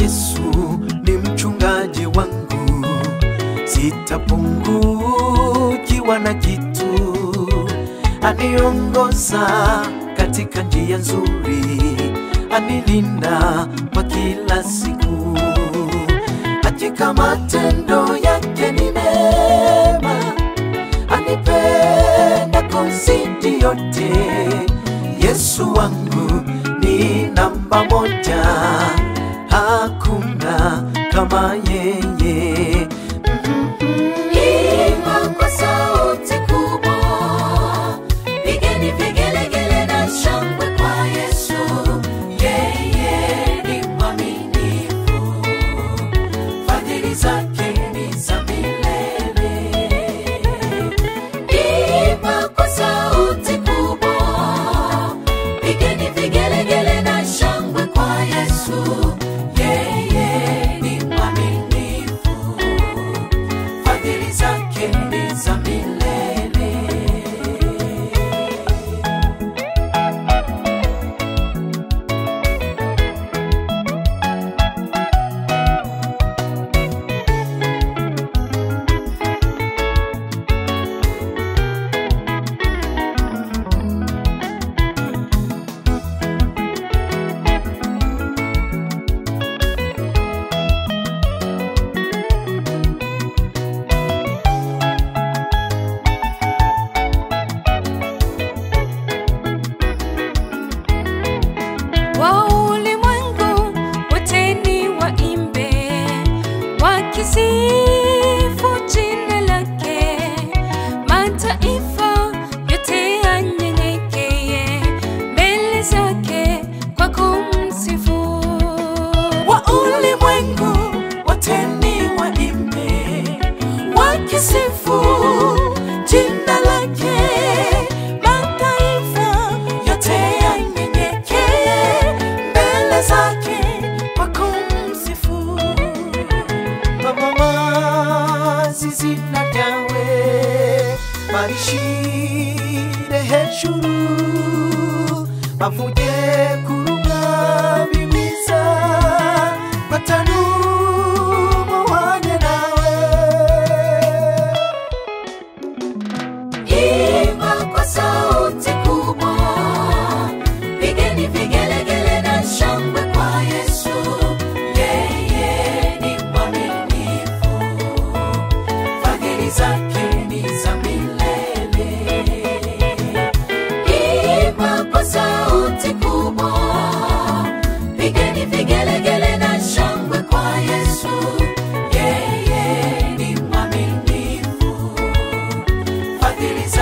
Yesu ni mchungaji wangu, sitapungukiwa na kitu. Aniongoza katika njia nzuri, anilinda kwa kila siku. Hakika matendo yake ni mema, anipenda kuzidi yote. Yesu wangu ni namba moja. kissing. babishyire hejuru bavuge ku divisar.